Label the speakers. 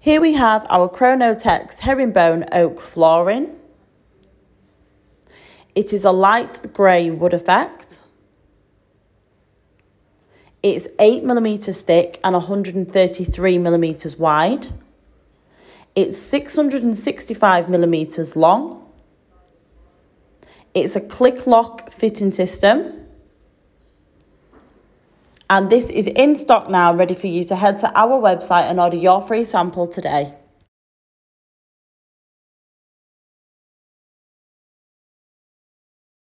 Speaker 1: Here we have our Kronotex herringbone oak flooring. It is a light grey wood effect. It's 8 millimetres thick and 133 millimetres wide. It's 665 millimetres long. It's a click lock fitting system. And this is in stock now, ready for you to head to our website and order your free sample today.